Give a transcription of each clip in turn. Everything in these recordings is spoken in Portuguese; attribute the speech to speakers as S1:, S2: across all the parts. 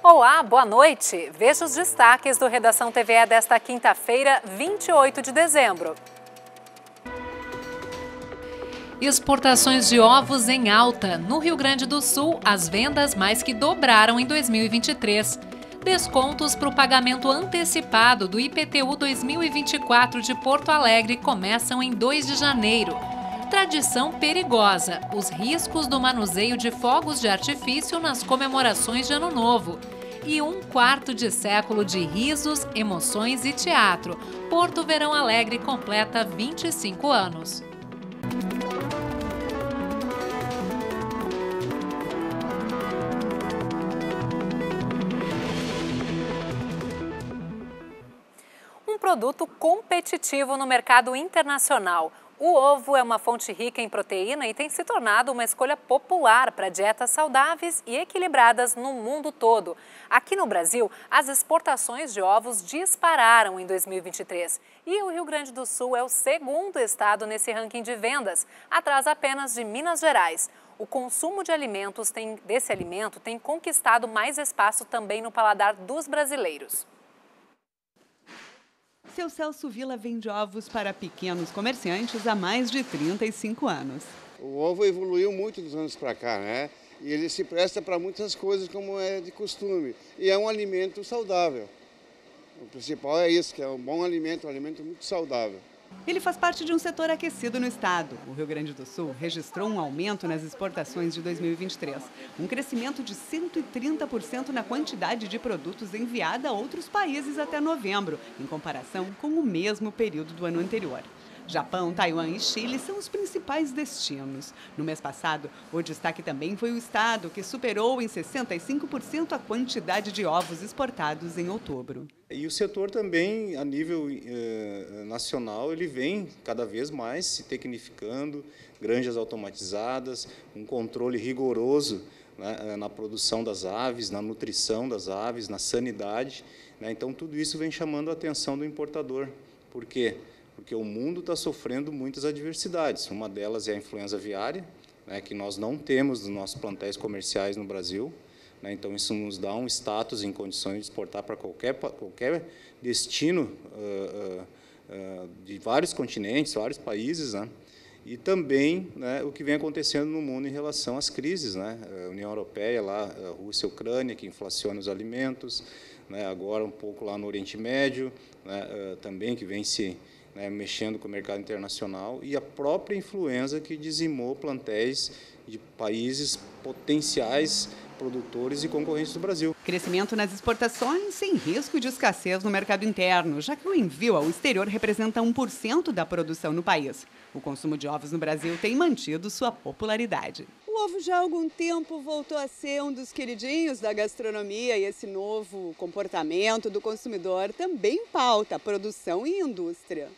S1: Olá, boa noite. Veja os destaques do Redação TVE desta quinta-feira, 28 de dezembro. Exportações de ovos em alta. No Rio Grande do Sul, as vendas mais que dobraram em 2023. Descontos para o pagamento antecipado do IPTU 2024 de Porto Alegre começam em 2 de janeiro. Tradição perigosa: os riscos do manuseio de fogos de artifício nas comemorações de Ano Novo. E um quarto de século de risos, emoções e teatro. Porto Verão Alegre completa 25 anos. Um produto competitivo no mercado internacional. O ovo é uma fonte rica em proteína e tem se tornado uma escolha popular para dietas saudáveis e equilibradas no mundo todo. Aqui no Brasil, as exportações de ovos dispararam em 2023 e o Rio Grande do Sul é o segundo estado nesse ranking de vendas, atrás apenas de Minas Gerais. O consumo de alimentos tem, desse alimento tem conquistado mais espaço também no paladar dos brasileiros.
S2: Seu Celso Vila vende ovos para pequenos comerciantes há mais de 35 anos.
S3: O ovo evoluiu muito dos anos para cá, né? E ele se presta para muitas coisas como é de costume. E é um alimento saudável. O principal é isso, que é um bom alimento, um alimento muito saudável.
S2: Ele faz parte de um setor aquecido no estado. O Rio Grande do Sul registrou um aumento nas exportações de 2023, um crescimento de 130% na quantidade de produtos enviada a outros países até novembro, em comparação com o mesmo período do ano anterior. Japão, Taiwan e Chile são os principais destinos. No mês passado, o destaque também foi o estado, que superou em 65% a quantidade de ovos exportados em outubro.
S4: E o setor também, a nível eh, nacional, ele vem cada vez mais se tecnificando, granjas automatizadas, um controle rigoroso né, na produção das aves, na nutrição das aves, na sanidade. Né, então, tudo isso vem chamando a atenção do importador. Por quê? porque o mundo está sofrendo muitas adversidades. Uma delas é a influenza aviária, né, que nós não temos nos nossos plantéis comerciais no Brasil. Né, então, isso nos dá um status em condições de exportar para qualquer, qualquer destino uh, uh, uh, de vários continentes, vários países. Né, e também né, o que vem acontecendo no mundo em relação às crises. Né, a União Europeia, lá, Rússia Ucrânia, que inflaciona os alimentos, né, agora um pouco lá no Oriente Médio, né, também que vem se né, mexendo com o mercado internacional, e a própria influenza que dizimou plantéis de países potenciais produtores e concorrentes do Brasil.
S2: Crescimento nas exportações sem risco de escassez no mercado interno, já que o envio ao exterior representa 1% da produção no país. O consumo de ovos no Brasil tem mantido sua popularidade. O ovo já há algum tempo voltou a ser um dos queridinhos da gastronomia e esse novo comportamento do consumidor também pauta a produção e indústria.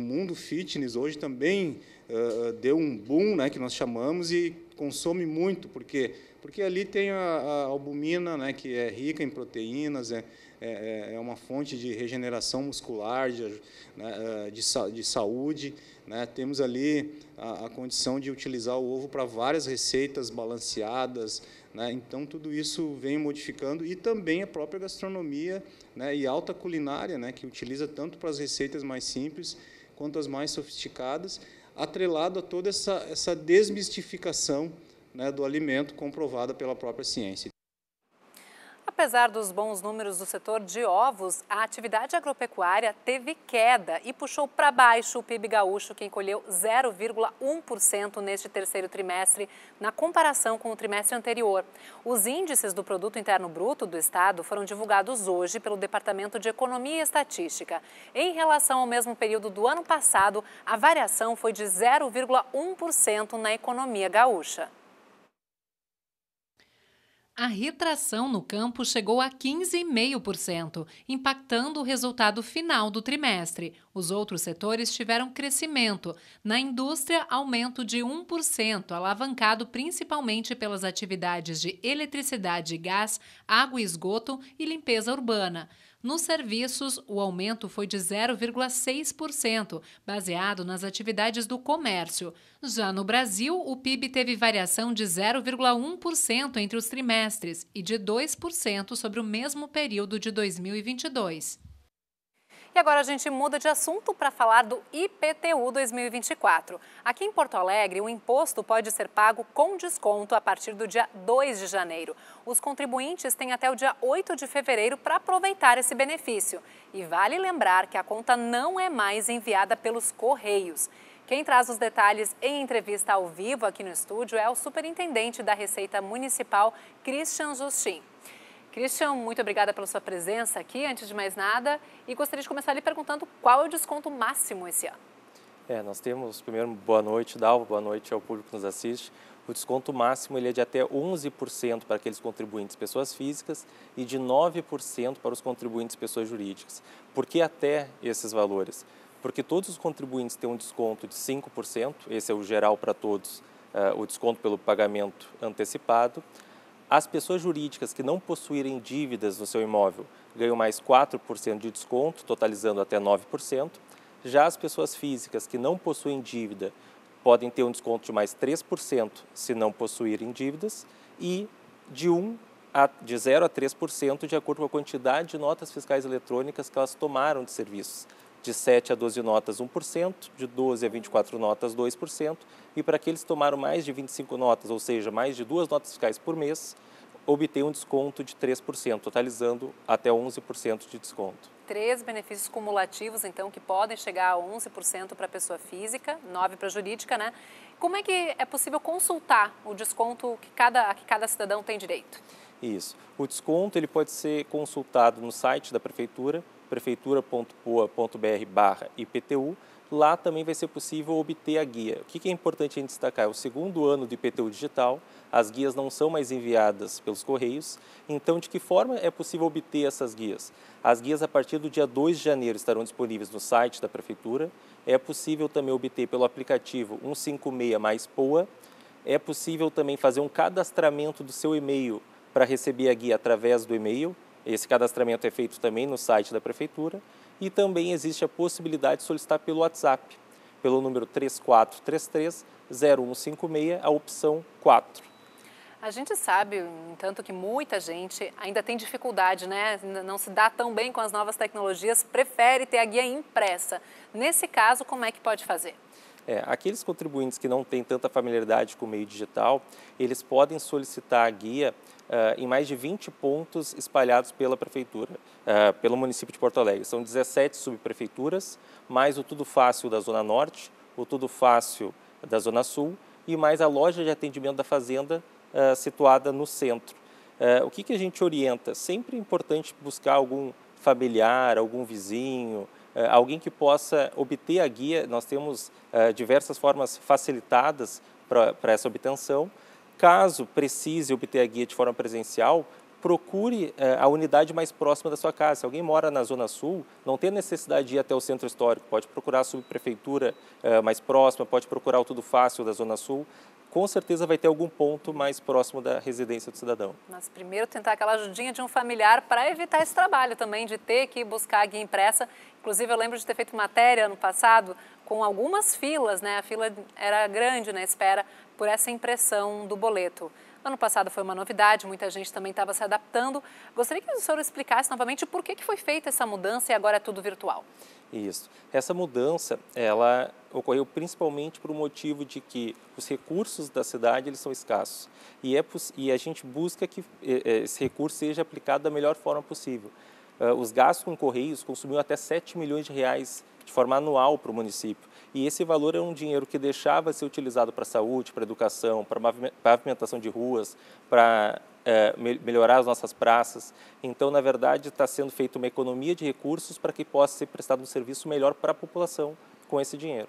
S4: O mundo fitness hoje também uh, deu um boom, né, que nós chamamos, e consome muito, porque porque ali tem a, a albumina, né, que é rica em proteínas, é, é, é uma fonte de regeneração muscular, de, né, de, de saúde. Né? Temos ali a, a, condição de utilizar o ovo para várias receitas balanceadas. Né? Então, tudo isso vem modificando e também a própria gastronomia né, e alta culinária, né, que utiliza tanto para as receitas mais simples quanto as mais sofisticadas, atrelado a toda essa, essa desmistificação né, do alimento comprovada pela própria ciência.
S1: Apesar dos bons números do setor de ovos, a atividade agropecuária teve queda e puxou para baixo o PIB gaúcho, que encolheu 0,1% neste terceiro trimestre, na comparação com o trimestre anterior. Os índices do Produto Interno Bruto do Estado foram divulgados hoje pelo Departamento de Economia e Estatística. Em relação ao mesmo período do ano passado, a variação foi de 0,1% na economia gaúcha. A retração no campo chegou a 15,5%, impactando o resultado final do trimestre.
S5: Os outros setores tiveram crescimento. Na indústria, aumento de 1%, alavancado principalmente pelas atividades de eletricidade e gás, água e esgoto e limpeza urbana. Nos serviços, o aumento foi de 0,6%, baseado nas atividades do comércio. Já no Brasil, o PIB teve variação de 0,1% entre os trimestres e de 2% sobre o mesmo período de 2022.
S1: E agora a gente muda de assunto para falar do IPTU 2024. Aqui em Porto Alegre, o imposto pode ser pago com desconto a partir do dia 2 de janeiro. Os contribuintes têm até o dia 8 de fevereiro para aproveitar esse benefício. E vale lembrar que a conta não é mais enviada pelos Correios. Quem traz os detalhes em entrevista ao vivo aqui no estúdio é o superintendente da Receita Municipal, Christian Justin. Christian, muito obrigada pela sua presença aqui, antes de mais nada. E gostaria de começar lhe perguntando qual é o desconto máximo esse ano.
S6: É, nós temos, primeiro, boa noite, Dalva, boa noite ao público que nos assiste. O desconto máximo ele é de até 11% para aqueles contribuintes pessoas físicas e de 9% para os contribuintes pessoas jurídicas. Por que até esses valores? Porque todos os contribuintes têm um desconto de 5%, esse é o geral para todos, uh, o desconto pelo pagamento antecipado. As pessoas jurídicas que não possuírem dívidas no seu imóvel ganham mais 4% de desconto, totalizando até 9%. Já as pessoas físicas que não possuem dívida podem ter um desconto de mais 3% se não possuírem dívidas e de 1 a, de 0 a 3% de acordo com a quantidade de notas fiscais eletrônicas que elas tomaram de serviços. De 7 a 12 notas, 1%, de 12 a 24 notas, 2%, e para aqueles que tomaram mais de 25 notas, ou seja, mais de duas notas fiscais por mês, obtém um desconto de 3%, totalizando até 11% de desconto.
S1: Três benefícios cumulativos, então, que podem chegar a 11% para a pessoa física, 9% para a jurídica, né? Como é que é possível consultar o desconto que cada, que cada cidadão tem direito?
S6: Isso. O desconto ele pode ser consultado no site da Prefeitura, prefeitura.poa.br/iptu, lá também vai ser possível obter a guia. O que é importante a gente destacar? É o segundo ano do IPTU digital, as guias não são mais enviadas pelos Correios, então de que forma é possível obter essas guias? As guias a partir do dia 2 de janeiro estarão disponíveis no site da Prefeitura, é possível também obter pelo aplicativo 156 mais POA, é possível também fazer um cadastramento do seu e-mail para receber a guia através do e-mail, esse cadastramento é feito também no site da Prefeitura, e também existe a possibilidade de solicitar pelo WhatsApp, pelo número 3433 0156, a opção 4.
S1: A gente sabe, entanto, que muita gente ainda tem dificuldade, né? Não se dá tão bem com as novas tecnologias, prefere ter a guia impressa. Nesse caso, como é que pode fazer?
S6: É, aqueles contribuintes que não têm tanta familiaridade com o meio digital, eles podem solicitar a guia em mais de 20 pontos espalhados pela Prefeitura, uh, pelo município de Porto Alegre. São 17 subprefeituras, mais o Tudo Fácil da Zona Norte, o Tudo Fácil da Zona Sul e mais a loja de atendimento da Fazenda uh, situada no centro. o que, que a gente orienta? Sempre é importante buscar algum familiar, algum vizinho, alguém que possa obter a guia. Nós temos diversas formas facilitadas para essa obtenção, Caso precise obter a guia de forma presencial, procure eh, a unidade mais próxima da sua casa. Se alguém mora na Zona Sul, não tem necessidade de ir até o centro histórico, pode procurar a subprefeitura eh, mais próxima, pode procurar o Tudo Fácil da Zona Sul. Com certeza vai ter algum ponto mais próximo da residência do cidadão.
S1: Mas primeiro tentar aquela ajudinha de um familiar para evitar esse trabalho também de ter que buscar a guia impressa. Inclusive, eu lembro de ter feito matéria ano passado com algumas filas, né? A fila era grande na espera por essa impressão do boleto. Ano passado foi uma novidade, muita gente também estava se adaptando. Gostaria que o senhor explicasse novamente por que, que foi feita essa mudança e agora é tudo virtual.
S6: Isso. Essa mudança, ela ocorreu principalmente por um motivo de que os recursos da cidade eles são escassos e, é, e a gente busca que eh, eh, esse recurso seja aplicado da melhor forma possível. Uh, os gastos com correios consumiam até 7 milhões de reais de forma anual para o município. E esse valor é um dinheiro que deixava ser utilizado para saúde, para educação, para pavimentação de ruas, para é, melhorar as nossas praças. Então, na verdade, está sendo feita uma economia de recursos para que possa ser prestado um serviço melhor para a população com esse dinheiro.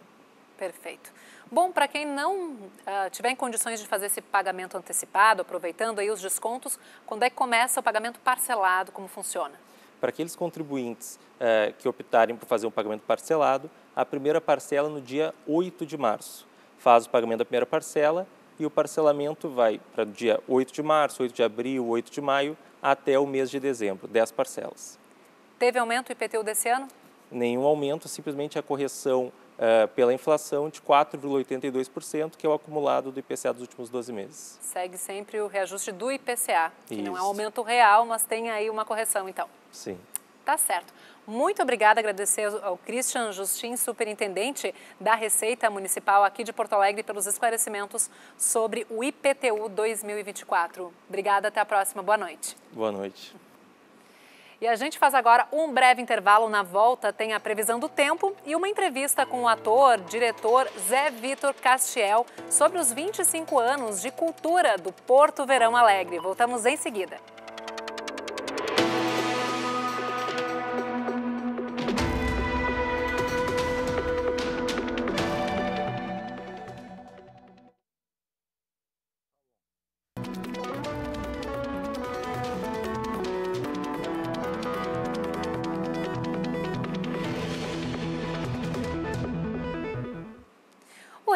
S1: Perfeito. Bom, para quem não uh, tiver em condições de fazer esse pagamento antecipado, aproveitando aí os descontos, quando é que começa o pagamento parcelado, como funciona?
S6: para aqueles contribuintes eh, que optarem por fazer um pagamento parcelado, a primeira parcela no dia 8 de março. Faz o pagamento da primeira parcela e o parcelamento vai para o dia 8 de março, 8 de abril, 8 de maio, até o mês de dezembro, 10 parcelas.
S1: Teve aumento o IPTU desse ano?
S6: Nenhum aumento, simplesmente a correção uh, pela inflação de 4,82%, que é o acumulado do IPCA dos últimos 12 meses.
S1: Segue sempre o reajuste do IPCA, que Isso. não é um aumento real, mas tem aí uma correção, então.
S6: Sim.
S1: Tá certo. Muito obrigada, agradecer ao Christian Justin, superintendente da Receita Municipal aqui de Porto Alegre, pelos esclarecimentos sobre o IPTU 2024. Obrigada, até a próxima. Boa noite.
S6: Boa noite.
S1: E a gente faz agora um breve intervalo. Na volta tem a previsão do tempo e uma entrevista com o ator, diretor Zé Vitor Castiel sobre os 25 anos de cultura do Porto Verão Alegre. Voltamos em seguida.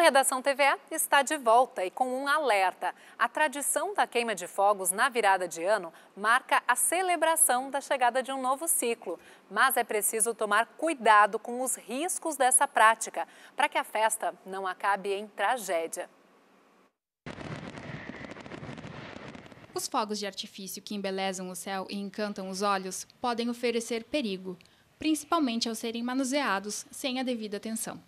S1: Redação TVA está de volta e com um alerta. A tradição da queima de fogos na virada de ano marca a celebração da chegada de um novo ciclo. Mas é preciso tomar cuidado com os riscos dessa prática, para que a festa não acabe em tragédia.
S7: Os fogos de artifício que embelezam o céu e encantam os olhos podem oferecer perigo, principalmente ao serem manuseados sem a devida atenção.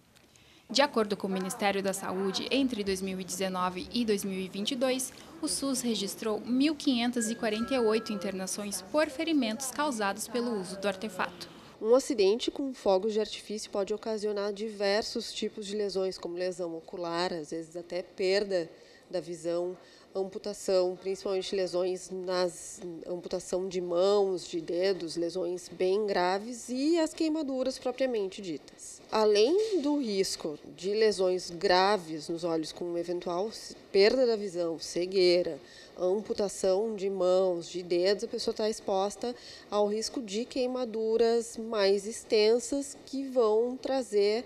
S7: De acordo com o Ministério da Saúde, entre 2019 e 2022, o SUS registrou 1.548 internações por ferimentos causados pelo uso do artefato.
S8: Um acidente com fogos de artifício pode ocasionar diversos tipos de lesões, como lesão ocular, às vezes até perda da visão, amputação, principalmente lesões nas amputação de mãos, de dedos, lesões bem graves e as queimaduras propriamente ditas. Além do risco de lesões graves nos olhos com eventual perda da visão, cegueira, amputação de mãos, de dedos, a pessoa está exposta ao risco de queimaduras mais extensas que vão trazer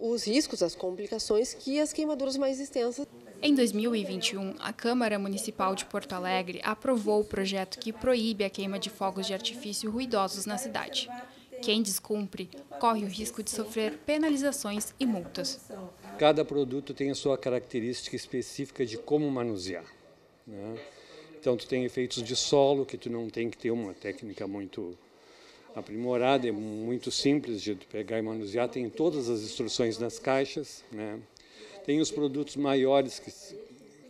S8: os riscos, as complicações que as queimaduras mais extensas
S7: em 2021, a Câmara Municipal de Porto Alegre aprovou o projeto que proíbe a queima de fogos de artifício ruidosos na cidade. Quem descumpre corre o risco de sofrer penalizações e multas.
S9: Cada produto tem a sua característica específica de como manusear. Né? Então, tu tem efeitos de solo, que tu não tem que ter uma técnica muito aprimorada, é muito simples de pegar e manusear, tem todas as instruções nas caixas, né? Tem os produtos maiores que,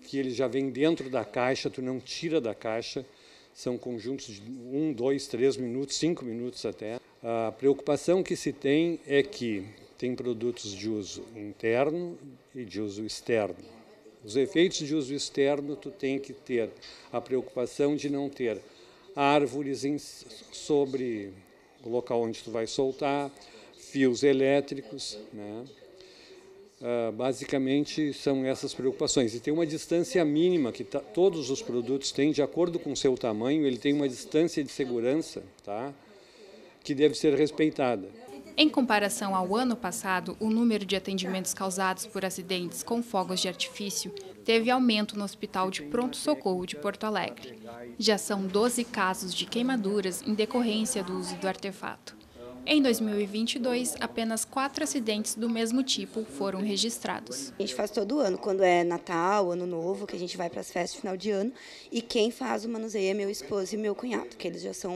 S9: que ele já vem dentro da caixa, tu não tira da caixa, são conjuntos de um, dois, três minutos, cinco minutos até. A preocupação que se tem é que tem produtos de uso interno e de uso externo. Os efeitos de uso externo, tu tem que ter a preocupação de não ter árvores em, sobre o local onde tu vai soltar, fios elétricos, né? Uh, basicamente são essas preocupações. E tem uma distância mínima que tá, todos os produtos têm, de acordo com seu tamanho, ele tem uma distância de segurança tá, que deve ser respeitada.
S7: Em comparação ao ano passado, o número de atendimentos causados por acidentes com fogos de artifício teve aumento no Hospital de Pronto Socorro de Porto Alegre. Já são 12 casos de queimaduras em decorrência do uso do artefato. Em 2022, apenas quatro acidentes do mesmo tipo foram registrados.
S10: A gente faz todo ano, quando é Natal, Ano Novo, que a gente vai para as festas de final de ano. E quem faz o manuseio é meu esposo e meu cunhado, que eles já são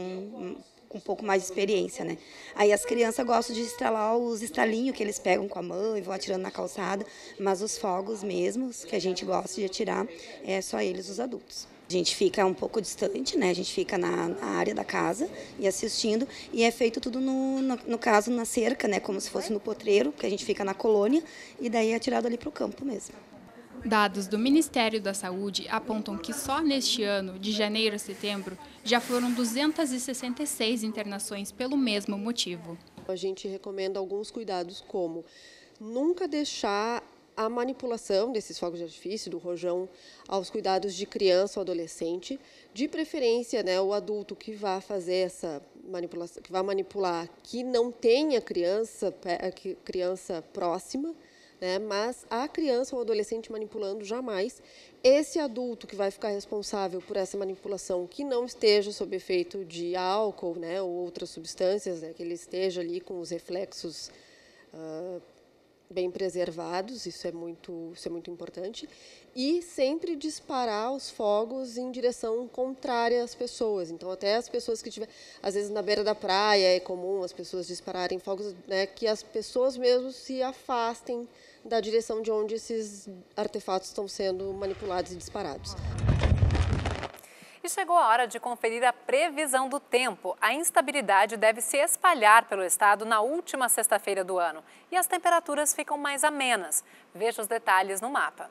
S10: com um pouco mais de experiência, né? Aí as crianças gostam de estralar os estalinhos que eles pegam com a mão e vão atirando na calçada, mas os fogos mesmos que a gente gosta de atirar é só eles, os adultos. A gente fica um pouco distante, né? A gente fica na, na área da casa e assistindo. E é feito tudo, no, no, no, caso, na cerca, né? Como se fosse no potreiro, que a gente fica na colônia. E daí é atirado ali para o campo mesmo.
S7: Dados do Ministério da Saúde apontam que só neste ano, de janeiro a setembro, já foram 266 internações pelo mesmo motivo.
S8: A gente recomenda alguns cuidados, como nunca deixar a manipulação desses fogos de artifício, do rojão, aos cuidados de criança ou adolescente, de preferência né, o adulto que vá fazer essa manipulação, que vai manipular, que não tenha criança, criança próxima, né? mas a criança ou adolescente manipulando jamais. Esse adulto que vai ficar responsável por essa manipulação, que não esteja sob efeito de álcool né? ou outras substâncias, né? que ele esteja ali com os reflexos uh, bem preservados, isso é muito, isso é muito importante, e sempre disparar os fogos em direção contrária às pessoas. Então, até as pessoas que tiver, às vezes na beira da praia é comum as pessoas dispararem fogos, né, que as pessoas mesmo se afastem da direção de onde esses artefatos estão sendo manipulados e disparados.
S1: E chegou a hora de conferir a previsão do tempo. A instabilidade deve se espalhar pelo estado na última sexta-feira do ano e as temperaturas ficam mais amenas. Veja os detalhes no mapa.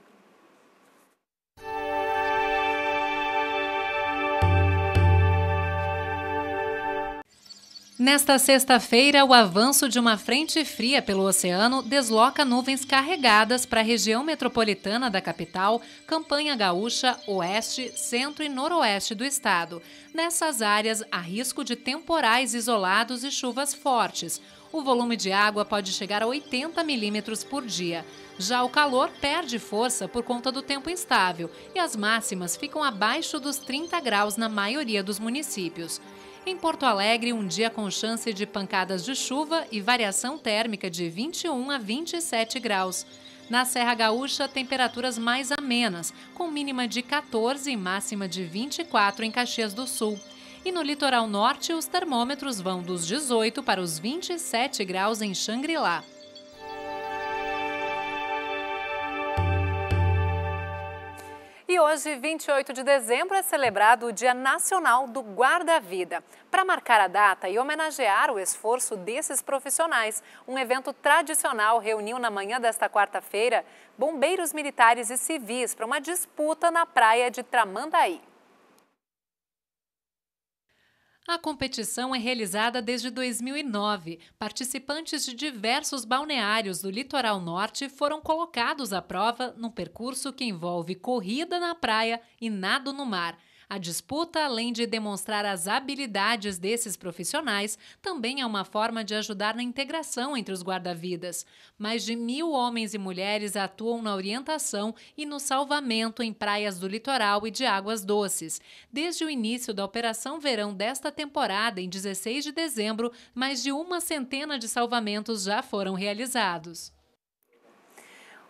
S1: Nesta sexta-feira, o avanço de uma frente fria pelo oceano desloca nuvens carregadas para a região metropolitana da capital, campanha gaúcha, oeste, centro e noroeste do estado. Nessas áreas, há risco de temporais isolados e chuvas fortes. O volume de água pode chegar a 80 milímetros por dia. Já o calor perde força por conta do tempo instável e as máximas ficam abaixo dos 30 graus na maioria dos municípios. Em Porto Alegre, um dia com chance de pancadas de chuva e variação térmica de 21 a 27 graus. Na Serra Gaúcha, temperaturas mais amenas, com mínima de 14 e máxima de 24 em Caxias do Sul. E no litoral norte, os termômetros vão dos 18 para os 27 graus em Xangri-Lá. E hoje, 28 de dezembro, é celebrado o Dia Nacional do Guarda-Vida. Para marcar a data e homenagear o esforço desses profissionais, um evento tradicional reuniu na manhã desta quarta-feira bombeiros militares e civis para uma disputa na praia de Tramandaí. A competição é realizada desde 2009. Participantes de diversos balneários do litoral norte foram colocados à prova num percurso que envolve corrida na praia e nado no mar. A disputa, além de demonstrar as habilidades desses profissionais, também é uma forma de ajudar na integração entre os guarda-vidas. Mais de mil homens e mulheres atuam na orientação e no salvamento em praias do litoral e de águas doces. Desde o início da Operação Verão desta temporada, em 16 de dezembro, mais de uma centena de salvamentos já foram realizados.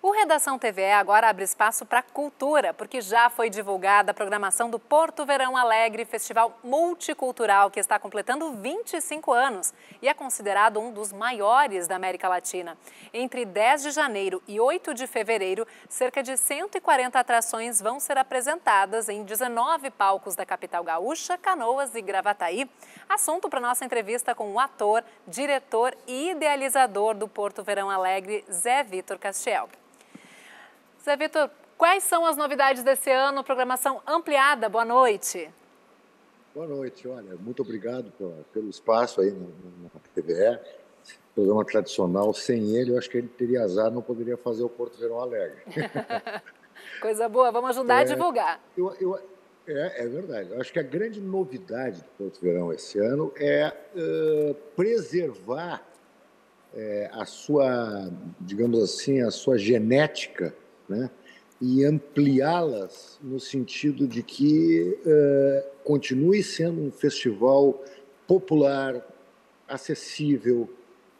S1: O Redação TVE agora abre espaço para cultura, porque já foi divulgada a programação do Porto Verão Alegre, festival multicultural que está completando 25 anos e é considerado um dos maiores da América Latina. Entre 10 de janeiro e 8 de fevereiro, cerca de 140 atrações vão ser apresentadas em 19 palcos da capital gaúcha, Canoas e Gravataí. Assunto para nossa entrevista com o ator, diretor e idealizador do Porto Verão Alegre, Zé Vitor Castiel. Zé Vitor, quais são as novidades desse ano? Programação ampliada, boa noite.
S11: Boa noite, olha, muito obrigado pelo espaço aí na, TVE. Programa tradicional, sem ele, eu acho que ele teria azar, não poderia fazer o Porto Verão Alegre.
S1: Coisa boa, vamos ajudar é, a divulgar.
S11: Eu, eu, é, é, verdade. Eu acho que a grande novidade do Porto Verão esse ano é uh, preservar é, a sua, digamos assim, a sua genética né? e ampliá-las no sentido de que uh, continue sendo um festival popular, acessível,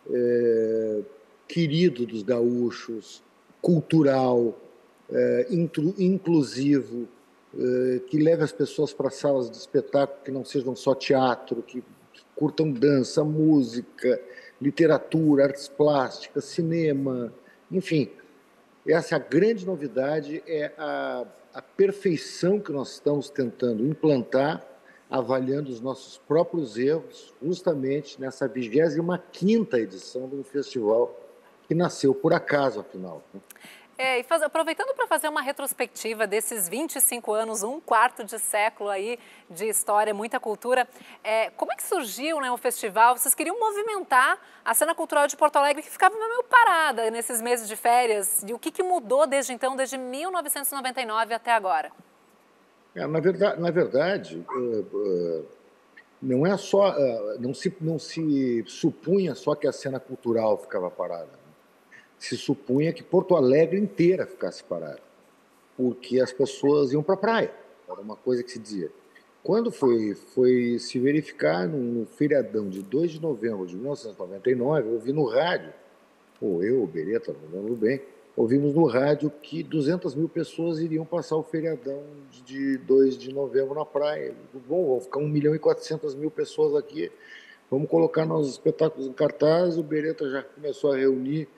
S11: uh, querido dos gaúchos, cultural, uh, inclusivo, que leve as pessoas para salas de espetáculo que não sejam só teatro, que, que curtam dança, música, literatura, artes plásticas, cinema, enfim, essa é grande novidade, é a, a perfeição que nós estamos tentando implantar, avaliando os nossos próprios erros, justamente nessa 25ª edição do festival, que nasceu por acaso, afinal.
S1: É, e faz, aproveitando para fazer uma retrospectiva desses 25 anos, um quarto de século aí de história, muita cultura, é, como é que surgiu né, o festival? Vocês queriam movimentar a cena cultural de Porto Alegre que ficava meio parada nesses meses de férias. E o que, que mudou desde então, desde 1999 até agora?
S11: É, na verdade, na verdade uh, uh, não é só, não se, não se supunha só que a cena cultural ficava parada. Se supunha que Porto Alegre inteira ficasse parada, porque as pessoas iam para a praia. Era uma coisa que se dizia. Quando foi, foi se verificar no, feriadão de 2 de novembro de 1999, eu ouvi no rádio, ou eu, o Beretta, não lembro bem, ouvimos no rádio que 200 mil pessoas iriam passar o feriadão de 2 de novembro na praia. Bom, vão ficar 1 milhão e 400 mil pessoas aqui, vamos colocar nossos espetáculos em cartaz. O Beretta já começou a reunir,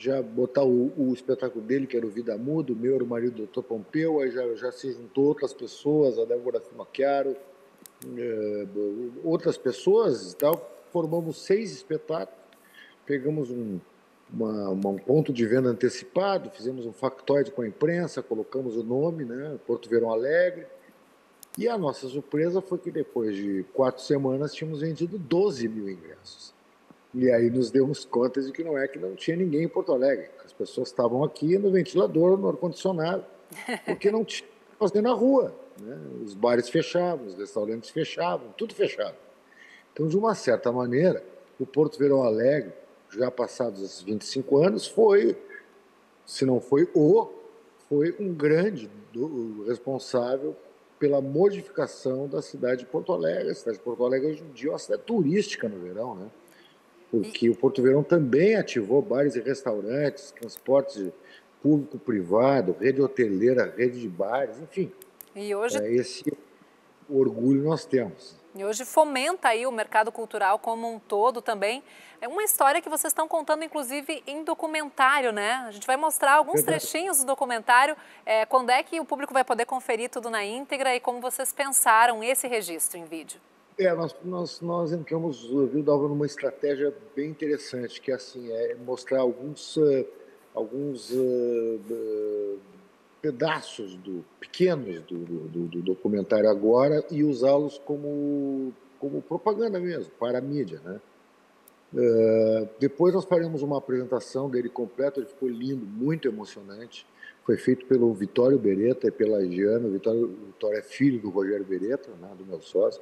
S11: já botar o, o espetáculo dele, que era o Vida Muda, o meu era o marido do Dr. Pompeu, aí já, já se juntou outras pessoas, a Débora Fimachiaro, é, outras pessoas e tal. Formamos seis espetáculos, pegamos um uma, uma, um ponto de venda antecipado, fizemos um factoide com a imprensa, colocamos o nome, né, Porto Verão Alegre, e a nossa surpresa foi que depois de quatro semanas tínhamos vendido 12 mil ingressos. E aí nos demos conta de que não é que não tinha ninguém em Porto Alegre. As pessoas estavam aqui no ventilador, no ar-condicionado, porque não tinha fazer na rua. Né? Os bares fechavam, os restaurantes fechavam, tudo fechado. Então, de uma certa maneira, o Porto Verão Alegre já passados esses 25 anos, foi, se não foi o, foi um grande do, responsável pela modificação da cidade de Porto Alegre. A cidade de Porto Alegre hoje em dia é uma cidade turística no verão, né? Porque e... o Porto Verão também ativou bares e restaurantes, transporte público-privado, rede hoteleira, rede de bares, enfim.
S1: E hoje...
S11: É esse orgulho nós temos.
S1: E hoje fomenta aí o mercado cultural como um todo também. É uma história que vocês estão contando, inclusive, em documentário, né? A gente vai mostrar alguns trechinhos do documentário. É, quando é que o público vai poder conferir tudo na íntegra e como vocês pensaram esse registro em vídeo?
S11: É, nós, nós, nós entramos, viu, Dalva, numa estratégia bem interessante, que é assim, é mostrar alguns, uh, alguns uh, pedaços do, pequenos do, do, do documentário agora e usá-los como, como propaganda mesmo, para a mídia. Né? Uh, depois nós faremos uma apresentação dele completo, ele ficou lindo, muito emocionante. Foi feito pelo Vitório Beretta e pela Giana. O Vitório, Vitório é filho do Rogério Beretta, né, do meu sócio.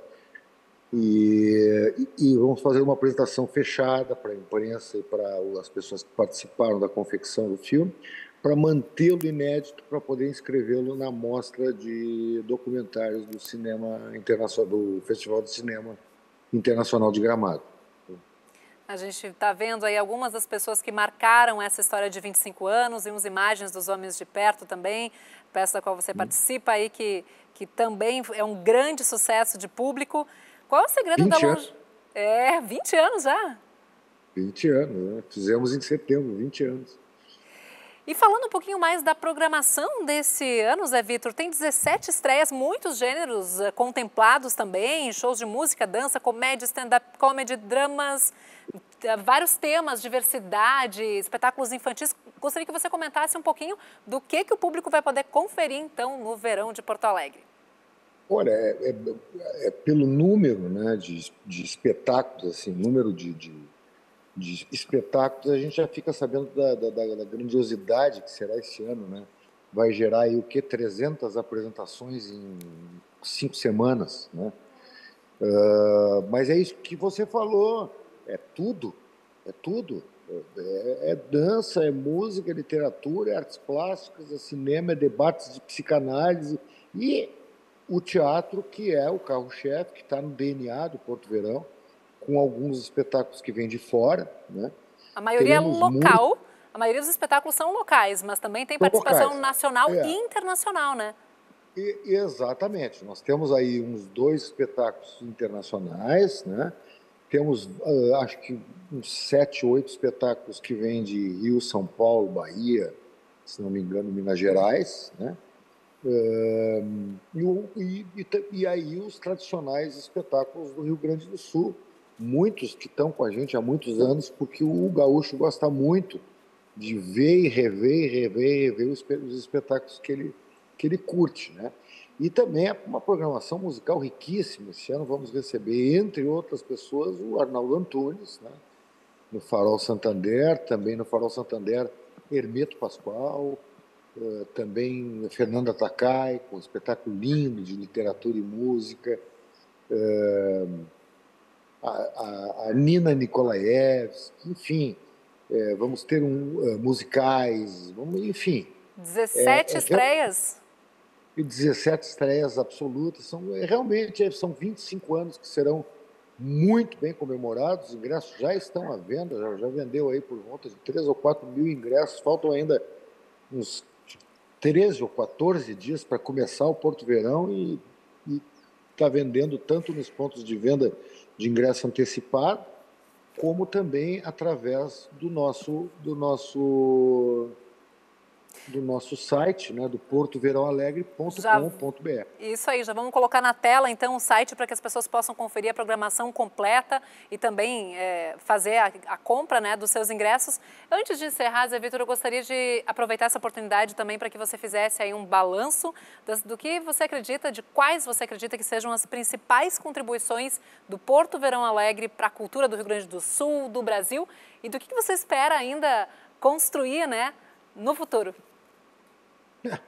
S11: E, e, vamos fazer uma apresentação fechada para a imprensa e para as pessoas que participaram da confecção do filme para mantê-lo inédito, para poder inscrevê-lo na mostra de documentários do cinema internacional, do Festival de Cinema Internacional de Gramado.
S1: A gente está vendo aí algumas das pessoas que marcaram essa história de 25 anos, vimos imagens dos Homens de Perto também, peça da qual você participa aí, que, que também é um grande sucesso de público. Qual é o segredo da longe... É, 20 anos já.
S11: 20 anos, né? Fizemos em setembro, 20 anos.
S1: E falando um pouquinho mais da programação desse ano, Zé Vitor, tem 17 estreias, muitos gêneros uh, contemplados também, shows de música, dança, comédia, stand-up comedy, dramas, uh, vários temas, diversidade, espetáculos infantis. Gostaria que você comentasse um pouquinho do que, que o público vai poder conferir, então, no verão de Porto Alegre.
S11: Olha, é, é, é pelo número né, de, de espetáculos, assim, número de, de de espetáculos, a gente já fica sabendo da, da, da, grandiosidade que será esse ano, né? Vai gerar aí o que 300 apresentações em cinco semanas, né? Uh, mas é isso que você falou, é tudo, é tudo. É, é, dança, é música, é literatura, é artes plásticas, é cinema, é debates de psicanálise e o teatro, que é o carro-chefe, que está no DNA do Porto Verão com alguns espetáculos que vêm de fora. Né?
S1: A maioria é local, muito... a maioria dos espetáculos são locais, mas também tem participação locais. nacional é. e internacional, né?
S11: E, exatamente. Nós temos aí uns dois espetáculos internacionais, né? Temos, uh, acho que uns sete, oito espetáculos que vêm de Rio, São Paulo, Bahia, se não me engano, Minas Gerais, né? E, e, e, aí os tradicionais espetáculos do Rio Grande do Sul, muitos que estão com a gente há muitos anos, porque o gaúcho gosta muito de ver e rever e rever e rever os, os espetáculos que ele, que ele curte, né? E também é uma programação musical riquíssima. Esse ano vamos receber, entre outras pessoas, o Arnaldo Antunes, né? no Farol Santander, também no Farol Santander, Hermeto Pascoal, também Fernanda Takai, com um espetáculo lindo de literatura e música. Uh, a, a, a Nina Nikolaevski, enfim, é, vamos ter um, uh, musicais, vamos, enfim.
S1: 17 é, é, estreias.
S11: E 17 estreias absolutas. São, é, realmente é, são 25 anos que serão muito bem comemorados. Os ingressos já estão à venda, já, já vendeu aí por volta de 3 ou 4 mil ingressos. Faltam ainda uns 13 ou 14 dias para começar o Porto Verão e está vendendo tanto nos pontos de venda de ingresso antecipado, como também através do nosso, do nosso do nosso site, né, do portoverãoalegre.com.br.
S1: Isso aí, já vamos colocar na tela então o site para que as pessoas possam conferir a programação completa e também é, fazer a, a, compra né, dos seus ingressos. Antes de encerrar, Zé Vitor, eu gostaria de aproveitar essa oportunidade também para que você fizesse aí um balanço do que você acredita, de quais você acredita que sejam as principais contribuições do Porto Verão Alegre para a cultura do Rio Grande do Sul, do Brasil e do que você espera ainda construir né, no futuro.
S11: É.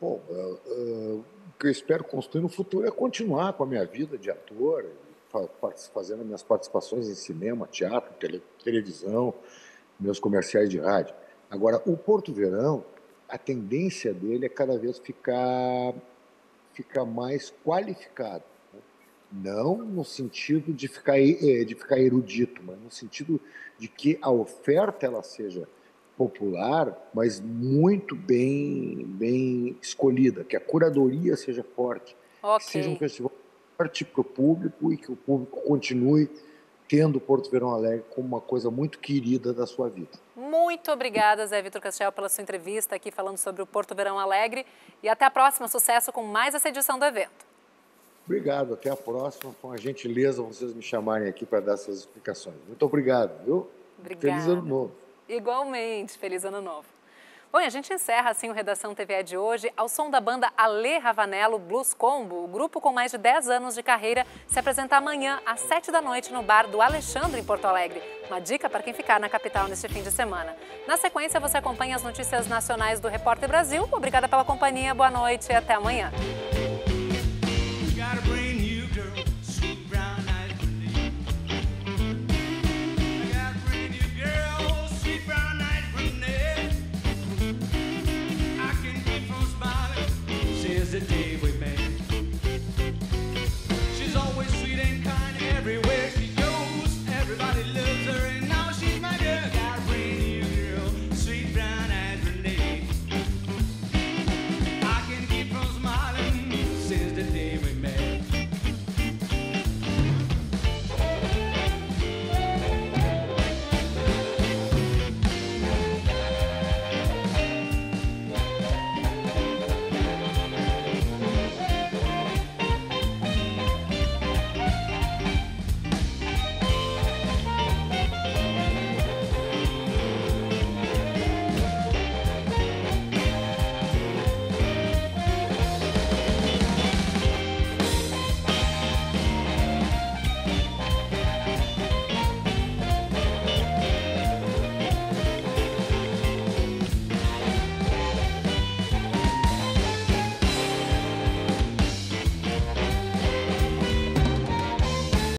S11: Bom, uh, uh, o que eu espero construir no futuro é continuar com a minha vida de ator, fazendo minhas participações em cinema, teatro, tele, televisão, meus comerciais de rádio. Agora, o Porto Verão, a tendência dele é cada vez ficar, ficar mais qualificado. Né? Não no sentido de ficar, eh, de ficar erudito, mas no sentido de que a oferta ela seja popular, mas muito bem, bem escolhida, que a curadoria seja forte, okay. que seja um festival forte para o público e que o público continue tendo o Porto Verão Alegre como uma coisa muito querida da sua vida.
S1: Muito obrigada, Zé Vitor Castel, pela sua entrevista aqui falando sobre o Porto Verão Alegre e até a próxima. Sucesso com mais essa edição do evento.
S11: Obrigado, até a próxima. Foi uma gentileza vocês me chamarem aqui para dar essas explicações. Muito obrigado, viu?
S1: Obrigada.
S11: Feliz ano novo.
S1: Igualmente, feliz ano novo. Bom, e a gente encerra assim o Redação TVE de hoje ao som da banda Ale Ravanello Blues Combo. O grupo com mais de 10 anos de carreira se apresenta amanhã às 7 da noite no bar do Alexandre em Porto Alegre. Uma dica para quem ficar na capital neste fim de semana. Na sequência, você acompanha as notícias nacionais do Repórter Brasil. Obrigada pela companhia, boa noite e até amanhã.